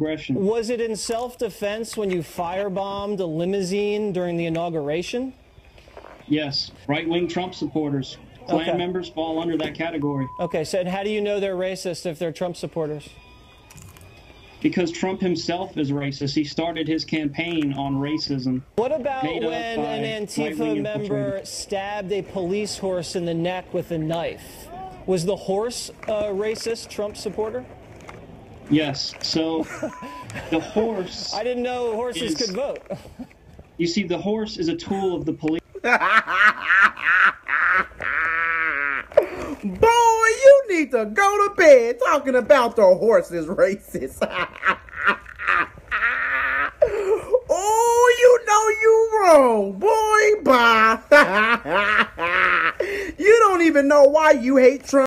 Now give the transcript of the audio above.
aggression. Was it in self-defense when you firebombed a limousine during the inauguration? Yes, right wing Trump supporters, Klan Okay. members fall under that category Okay, so how do you know they're racist if they're Trump supporters? because Trump himself is racist. He started his campaign on racism. What about when an Antifa member stabbed a police horse in the neck with a knife? Was the horse a racist Trump supporter? Yes, so the horse. I didn't know horses Is- could vote. You see, the horse is a tool of the police. Boy, you need to go to bed talking about the horse is racist. oh, you know you wrong, boy. Bye. you don't even know why you hate Trump.